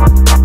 you